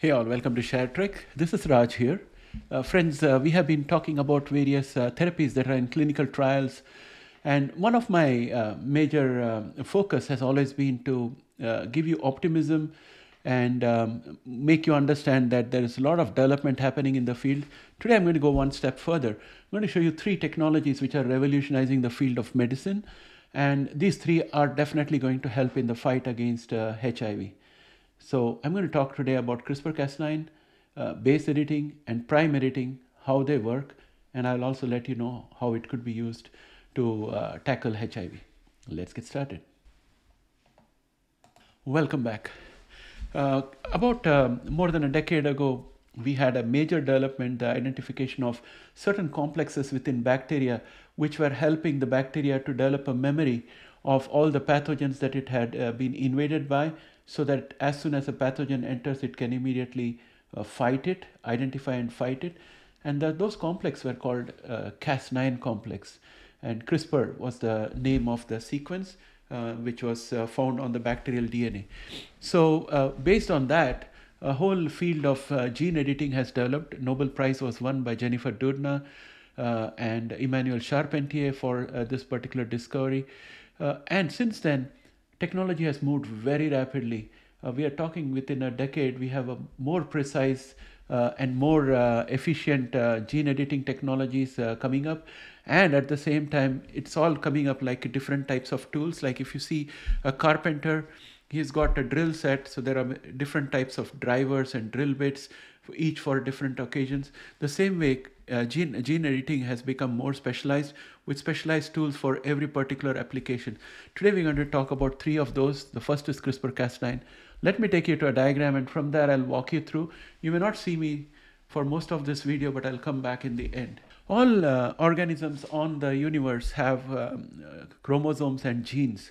Hey all, welcome to ShareTreck. This is Raj here. Uh, friends, uh, we have been talking about various uh, therapies that are in clinical trials. And one of my uh, major uh, focus has always been to uh, give you optimism and um, make you understand that there is a lot of development happening in the field. Today I'm going to go one step further. I'm going to show you three technologies which are revolutionizing the field of medicine. And these three are definitely going to help in the fight against HIV. So I'm going to talk today about CRISPR-Cas9, uh, base editing and prime editing, how they work, and I'll also let you know how it could be used to uh, tackle HIV. Let's get started. Welcome back. Uh, about um, more than a decade ago, we had a major development, the identification of certain complexes within bacteria, which were helping the bacteria to develop a memory of all the pathogens that it had uh, been invaded by so that as soon as a pathogen enters, it can immediately uh, fight it, identify and fight it. And the, those complexes were called uh, Cas9 complex. And CRISPR was the name of the sequence, uh, which was uh, found on the bacterial DNA. So, uh, based on that, a whole field of uh, gene editing has developed. Nobel Prize was won by Jennifer Doudna and Emmanuelle Charpentier for this particular discovery. and since then, technology has moved very rapidly. Uh, we are talking within a decade, we have a more precise uh, and more uh, efficient uh, gene editing technologies uh, coming up. And at the same time, it's all coming up like different types of tools. Like if you see a carpenter, he's got a drill set, so there are different types of drivers and drill bits, each for different occasions. The same way, uh, gene, gene editing has become more specialized with specialized tools for every particular application. Today we're going to talk about three of those. The first is CRISPR-Cas9. Let me take you to a diagram and from there I'll walk you through. You may not see me for most of this video, but I'll come back in the end. All uh, organisms on the universe have um, uh, chromosomes and genes.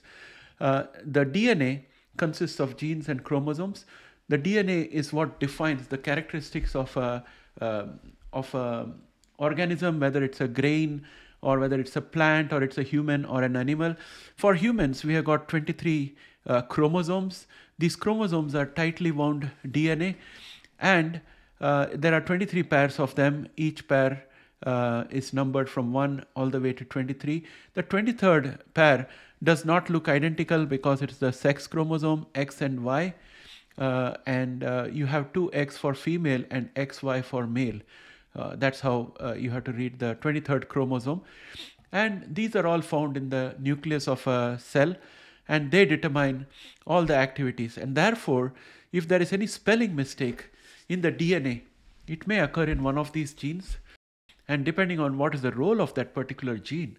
Uh, the DNA consists of genes and chromosomes. The DNA is what defines the characteristics of a, uh, of a organism, whether it's a grain or whether it's a plant or it's a human or an animal. For humans, we have got 23 uh, chromosomes. These chromosomes are tightly wound DNA, and uh, there are 23 pairs of them. Each pair uh, is numbered from 1 all the way to 23. The 23rd pair does not look identical because it's the sex chromosome X and Y. Uh, and uh, you have two X for female and XY for male. Uh, that's how uh, you have to read the 23rd chromosome. And these are all found in the nucleus of a cell and they determine all the activities. And therefore, if there is any spelling mistake in the DNA, it may occur in one of these genes. And depending on what is the role of that particular gene,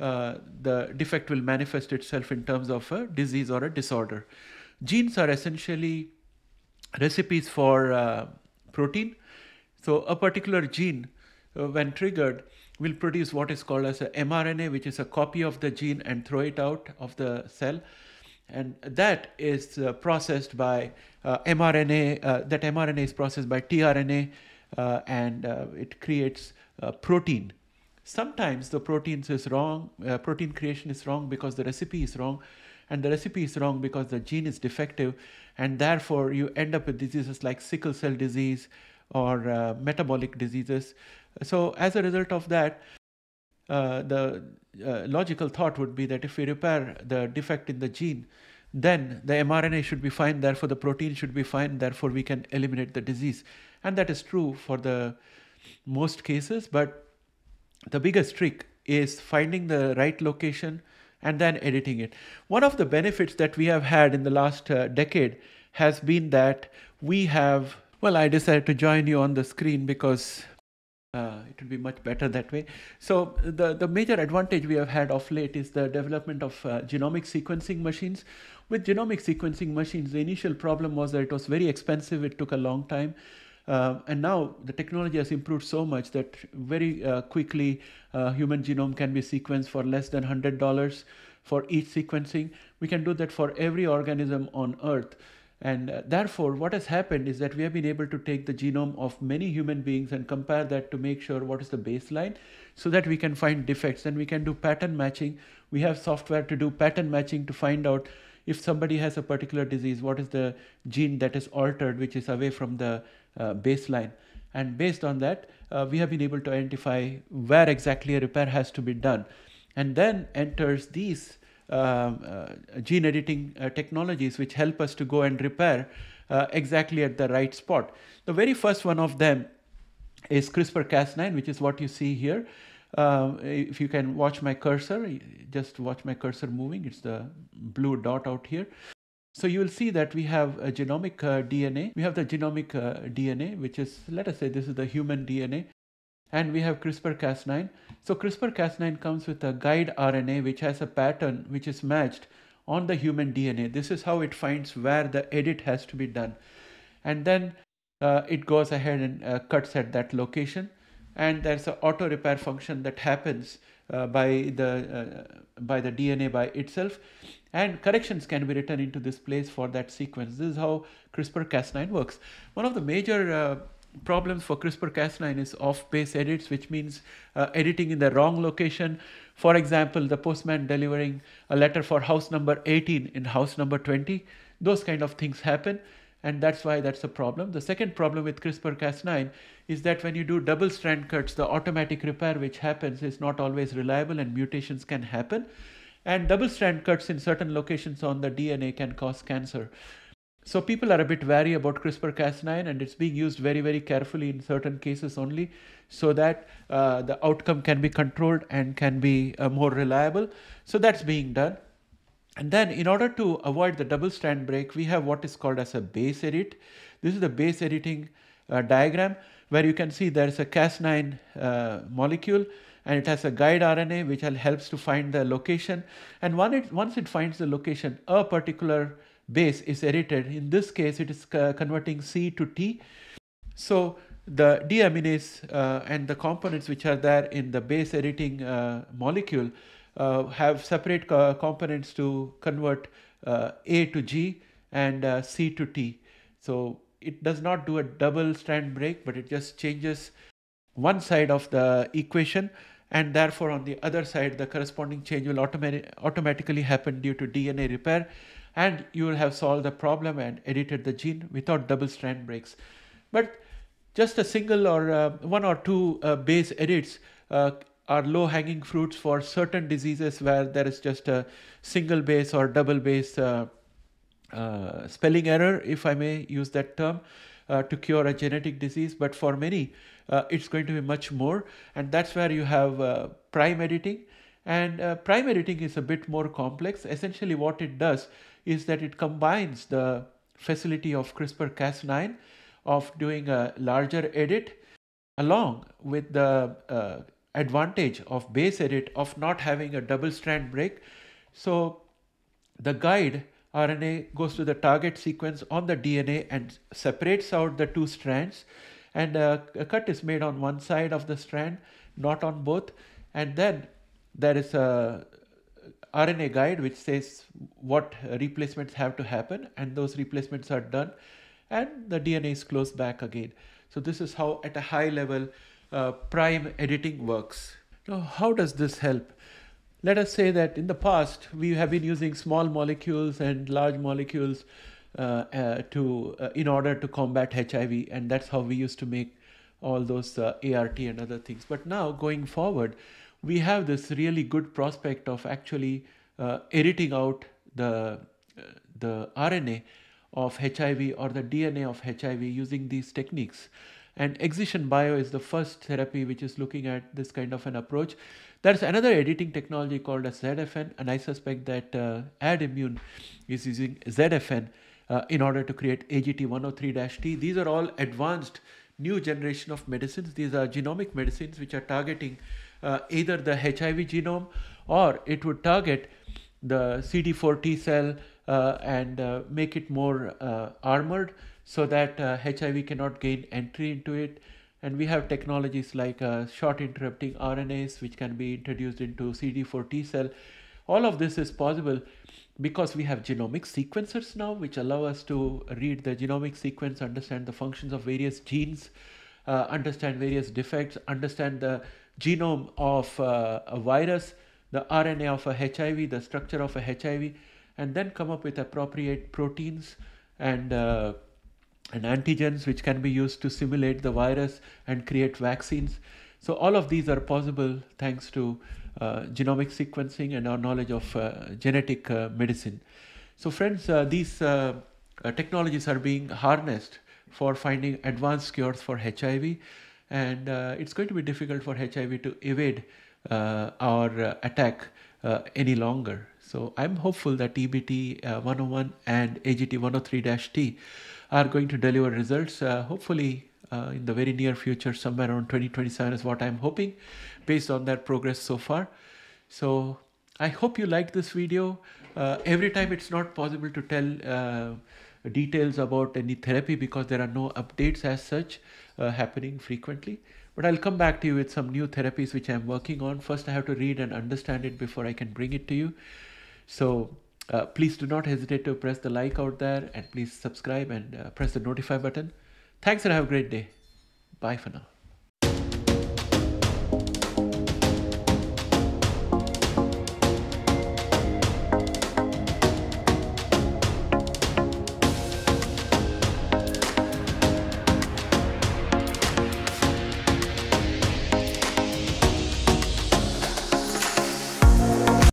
uh, the defect will manifest itself in terms of a disease or a disorder. Genes are essentially recipes for uh, protein so a particular gene, uh, when triggered, will produce what is called as a mRNA, which is a copy of the gene and throw it out of the cell. And that is uh, processed by uh, mRNA, uh, that mRNA is processed by tRNA uh, and it creates protein. Sometimes the proteins is wrong, protein creation is wrong because the recipe is wrong and the recipe is wrong because the gene is defective and therefore you end up with diseases like sickle cell disease, or uh, metabolic diseases. So as a result of that, uh, the uh, logical thought would be that if we repair the defect in the gene, then the mRNA should be fine, therefore the protein should be fine, therefore we can eliminate the disease. And that is true for the most cases, but the biggest trick is finding the right location and then editing it. One of the benefits that we have had in the last uh, decade has been that we have well, I decided to join you on the screen because uh, it will be much better that way. So the, the major advantage we have had of late is the development of uh, genomic sequencing machines. With genomic sequencing machines, the initial problem was that it was very expensive. It took a long time. Uh, and now the technology has improved so much that very uh, quickly uh, human genome can be sequenced for less than $100 for each sequencing. We can do that for every organism on earth. And uh, therefore, what has happened is that we have been able to take the genome of many human beings and compare that to make sure what is the baseline so that we can find defects and we can do pattern matching. We have software to do pattern matching to find out if somebody has a particular disease, what is the gene that is altered, which is away from the baseline. And based on that, uh, we have been able to identify where exactly a repair has to be done. And then enters these uh, uh gene editing uh, technologies, which help us to go and repair uh, exactly at the right spot. The very first one of them is CRISPR-Cas9, which is what you see here. Uh, if you can watch my cursor, just watch my cursor moving. It's the blue dot out here. So you will see that we have a genomic uh, DNA. We have the genomic uh, DNA, which is, let us say this is the human DNA. And we have CRISPR-Cas9. So CRISPR-Cas9 comes with a guide RNA, which has a pattern which is matched on the human DNA. This is how it finds where the edit has to be done. And then uh, it goes ahead and uh, cuts at that location and there's an auto repair function that happens by the uh, by the DNA by itself. And corrections can be written into this place for that sequence. This is how CRISPR Cas9 works. One of the major uh, problems for CRISPR Cas9 is off base edits which means uh, editing in the wrong location. For example the postman delivering a letter for house number 18 in house number 20 those kind of things happen and that's why that's a problem. The second problem with CRISPR-Cas9 is that when you do double strand cuts, the automatic repair which happens is not always reliable and mutations can happen. And double strand cuts in certain locations on the DNA can cause cancer. So people are a bit wary about CRISPR-Cas9 and it's being used very, very carefully in certain cases only so that uh, the outcome can be controlled and can be uh, more reliable. So that's being done. And then in order to avoid the double strand break, we have what is called as a base edit. This is the base editing uh, diagram where you can see there is a Cas9 uh, molecule and it has a guide RNA which helps to find the location. And it, once it finds the location, a particular base is edited. In this case, it is converting C to T. So the deaminase uh, and the components which are there in the base editing uh, molecule have separate co components to convert uh, A to G and uh, C to T. So it does not do a double strand break, but it just changes one side of the equation and therefore on the other side the corresponding change will automatic, automatically happen due to DNA repair and you will have solved the problem and edited the gene without double strand breaks. But just a single or uh, one or two uh, base edits uh, are low hanging fruits for certain diseases where there is just a single base or double base uh, uh, spelling error, if I may use that term, uh, to cure a genetic disease. But for many, uh, it's going to be much more. And that's where you have uh, prime editing. And uh, prime editing is a bit more complex. Essentially, what it does is that it combines the facility of CRISPR Cas9 of doing a larger edit along with the advantage of base edit of not having a double strand break. So the guide RNA goes to the target sequence on the DNA and separates out the two strands and uh, a cut is made on one side of the strand, not on both. And then there is a RNA guide which says what replacements have to happen and those replacements are done and the DNA is closed back again. So this is how at a high level uh, prime editing works. Now, how does this help? Let us say that in the past we have been using small molecules and large molecules uh, uh, to uh, in order to combat HIV, and that's how we used to make all those uh, ART and other things. But now going forward, we have this really good prospect of actually editing out the the RNA of HIV or the DNA of HIV using these techniques. And Excision Bio is the first therapy which is looking at this kind of an approach. There's another editing technology called as ZFN, and I suspect that uh, Addimmune is using ZFN uh, in order to create AGT103-T. These are all advanced new generation of medicines. These are genomic medicines which are targeting uh, either the HIV genome or it would target the CD4 T cell uh, and uh, make it more uh, armored so that HIV uh, cannot gain entry into it. And we have technologies like uh, short interrupting RNAs, which can be introduced into CD4 T cell. All of this is possible because we have genomic sequencers now, which allow us to read the genomic sequence, understand the functions of various genes, uh, understand various defects, understand the genome of uh, a virus, the RNA of a HIV, the structure of a HIV, and then come up with appropriate proteins and uh, and antigens which can be used to simulate the virus and create vaccines. So all of these are possible thanks to uh, genomic sequencing and our knowledge of uh, genetic uh, medicine. So friends, uh, these uh, uh, technologies are being harnessed for finding advanced cures for HIV and it's going to be difficult for HIV to evade our attack any longer. So I'm hopeful that EBT 101 and AGT 103-T are going to deliver results uh, hopefully uh, in the very near future somewhere around 2027 is what i'm hoping based on their progress so far. So i hope you liked this video. Uh, every time it's not possible to tell uh, details about any therapy because there are no updates as such uh, happening frequently. But i'll come back to you with some new therapies which i'm working on. First i have to read and understand it before i can bring it to you so uh, please do not hesitate to press the like out there and please subscribe and uh, press the notify button. Thanks and have a great day. Bye for now.